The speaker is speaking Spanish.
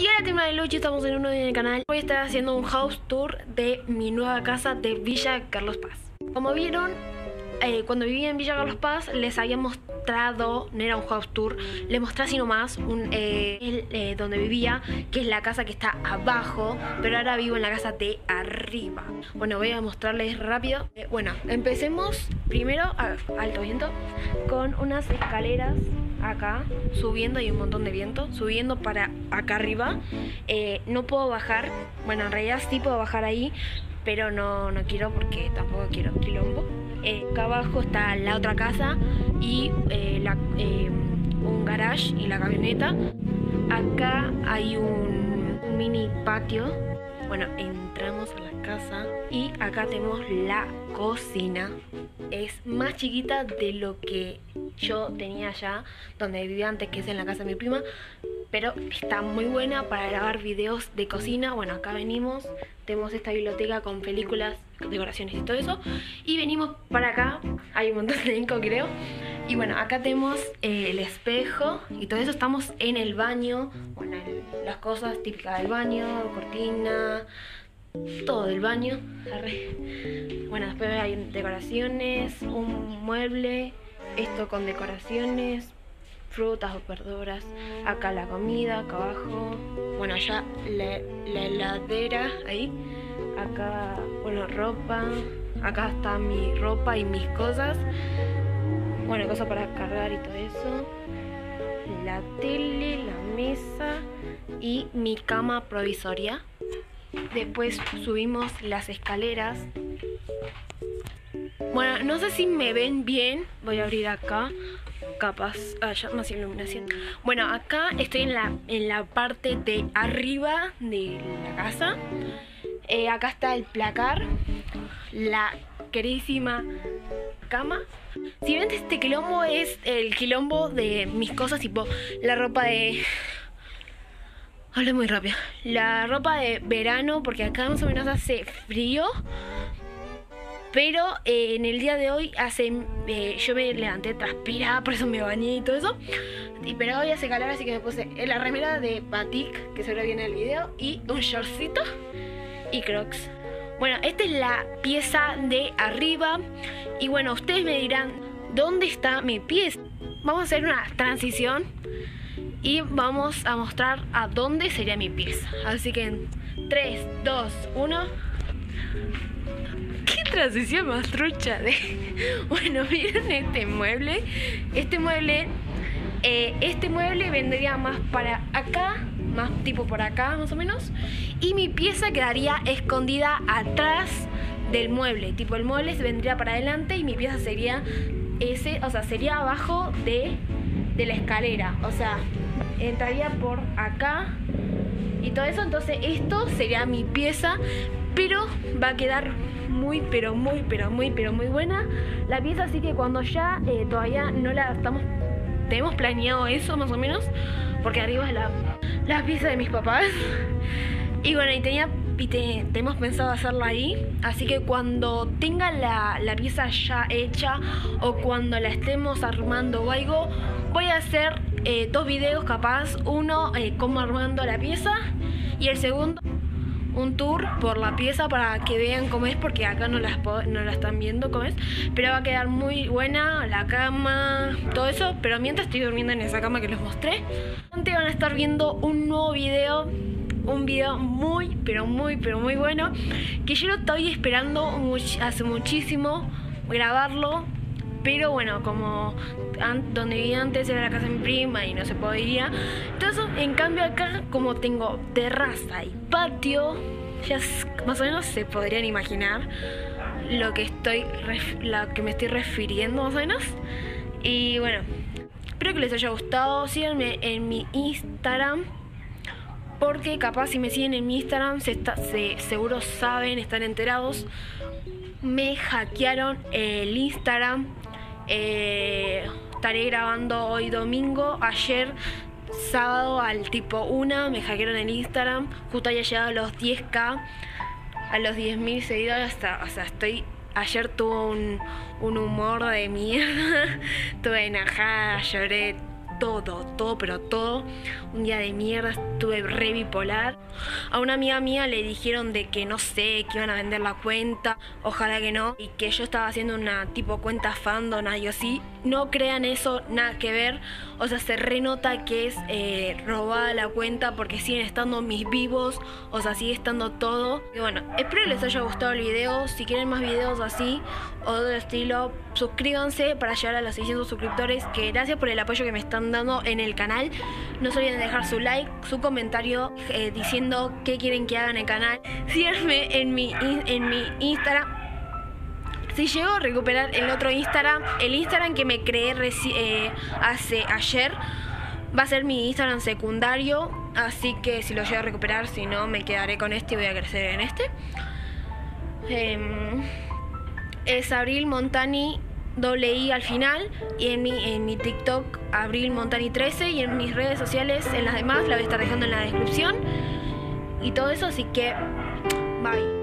Y hola tema de Luchi, estamos en uno en el canal. Hoy estoy haciendo un house tour de mi nueva casa de Villa Carlos Paz. Como vieron, eh, cuando vivía en Villa Carlos Paz les había mostrado, no era un house tour Les mostré así nomás un, eh, el, eh, donde vivía, que es la casa que está abajo Pero ahora vivo en la casa de arriba. Bueno, voy a mostrarles rápido. Bueno, empecemos primero, a, alto viento Con unas escaleras acá, subiendo, hay un montón de viento, subiendo para acá arriba. No puedo bajar, bueno, en realidad sí puedo bajar ahí, pero no, no quiero porque tampoco quiero quilombo. Eh, acá abajo está la otra casa y eh, eh, un garage y la camioneta. Acá hay un mini patio. Bueno, entramos a la casa y acá tenemos la cocina. Es más chiquita de lo que yo tenía allá, donde vivía antes, que es en la casa de mi prima. Pero está muy buena para grabar videos de cocina. Bueno, acá venimos, tenemos esta biblioteca con películas, decoraciones y todo eso. Y venimos para acá, hay un montón de elenco creo. Y bueno, acá tenemos eh, el espejo y todo eso. Estamos en el baño. Bueno, el- las cosas típicas del baño, cortina, todo del baño. Bueno, después hay decoraciones, un mueble, esto con decoraciones, frutas o verduras. Acá la comida, acá abajo. Bueno, allá la, la heladera, ahí. Acá, bueno, ropa. Acá está mi ropa y mis cosas. Bueno, cosas para cargar y todo eso. La tele, la mesa y mi cama provisoria. Después subimos las escaleras. Bueno, no sé si me ven bien. Voy a abrir acá. Capaz haya más iluminación. Bueno, acá estoy en la, en la parte de arriba de la casa. Eh, acá está el placar. La queridísima cama. Si ven este quilombo es el quilombo de mis cosas, tipo la ropa de Hablo muy rápido. La ropa de verano, porque acá más o menos hace frío. Pero eh, en el día de hoy hace. eh, yo me levanté transpirada, por eso me bañé y todo eso. Y, pero hoy hace calor, así que me puse la remera de Batik, que seguro viene en el video, y un shortcito y crocs. Bueno, esta es la pieza de arriba. Y bueno, ustedes me dirán, ¿dónde está mi pieza? Vamos a hacer una transición y vamos a mostrar a dónde sería mi pieza. Así que en 3, 2, 1. ¿Qué transición más trucha de.? Bueno, miren este mueble. Este mueble. eh, este mueble vendría más para acá. Más tipo por acá, más o menos. Y mi pieza quedaría escondida atrás del mueble. Tipo, el mueble se vendría para adelante y mi pieza sería ese. O sea, sería abajo de, de la escalera. O sea, entraría por acá y todo eso. Entonces esto sería mi pieza, pero va a quedar muy, pero muy, pero muy, pero muy buena la pieza. Así que cuando ya eh, todavía no la estamos, tenemos planeado eso más o menos, porque arriba es la, la pieza de mis papás. Y bueno, y tenía y te- tenemos pensado hacerla ahí. Así que cuando tenga la, la pieza ya hecha o cuando la estemos armando o algo, voy a hacer eh, dos videos capaz. Uno, eh, cómo armando la pieza. Y el segundo, un tour por la pieza para que vean cómo es, porque acá no, las, po- no la están viendo cómo es. Pero va a quedar muy buena la cama, todo eso. Pero mientras estoy durmiendo en esa cama que les mostré, antes van a estar viendo un nuevo video un video muy, pero muy, pero muy bueno. Que yo lo estoy esperando much- hace muchísimo grabarlo. Pero bueno, como donde vivía antes era la casa de mi prima y no se podía. Entonces, en cambio acá, como tengo terraza y patio, ya más o menos se podrían imaginar lo que estoy lo que me estoy refiriendo más o menos. Y bueno, espero que les haya gustado. Síganme en mi Instagram. Porque capaz si me siguen en mi Instagram, se está- se- seguro saben, están enterados. Me hackearon el Instagram. Eh, estaré grabando hoy domingo. Ayer, sábado, al tipo 1, me hackearon el Instagram. Justo había llegado a los 10k, a los 10.000 seguidores. Hasta, o sea, estoy. Ayer tuve un, un humor de mierda. Tuve enojada, lloré todo, todo, pero todo. Un día de mierda, estuve re bipolar. A una amiga mía le dijeron de que no sé, que iban a vender la cuenta, ojalá que no, y que yo estaba haciendo una tipo cuenta fandom, algo así. No crean eso, nada que ver. O sea, se renota que es eh, robada la cuenta porque siguen estando mis vivos, o sea, sigue estando todo. Y bueno, espero les haya gustado el video. Si quieren más videos así o de estilo, suscríbanse para llegar a los 600 suscriptores. Que gracias por el apoyo que me están dando en el canal. No se olviden de dejar su like, su comentario eh, diciendo qué quieren que haga en el canal. Síganme en mi, en mi Instagram. Si llego a recuperar el otro Instagram, el Instagram que me creé eh, hace ayer, va a ser mi Instagram secundario. Así que si lo llego a recuperar, si no, me quedaré con este y voy a crecer en este. Em, es Abril Montani doble al final y en mi, en mi TikTok Abril Montani 13 y en mis redes sociales en las demás la voy a estar dejando en la descripción y todo eso así que bye